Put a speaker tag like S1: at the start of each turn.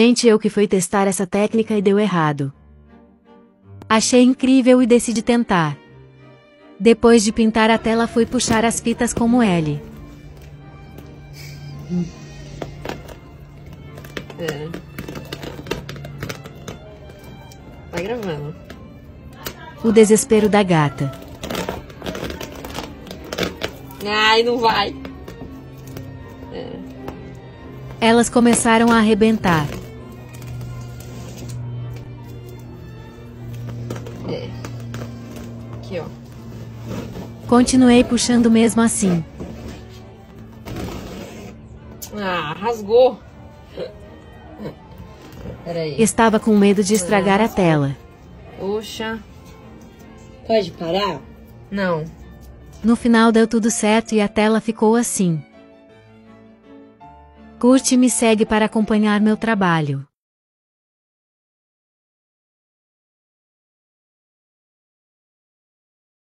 S1: Gente, eu que fui testar essa técnica e deu errado. Achei incrível e decidi tentar. Depois de pintar a tela fui puxar as fitas como L.
S2: É. Vai gravando.
S1: O desespero da gata.
S2: Ai, não vai.
S1: Elas começaram a arrebentar.
S2: É. Aqui, ó.
S1: Continuei puxando mesmo assim.
S2: Ah, rasgou. Peraí.
S1: Estava com medo de estragar a tela.
S2: Puxa.
S3: Pode parar?
S2: Não.
S1: No final deu tudo certo e a tela ficou assim. Curte e me segue para acompanhar meu trabalho.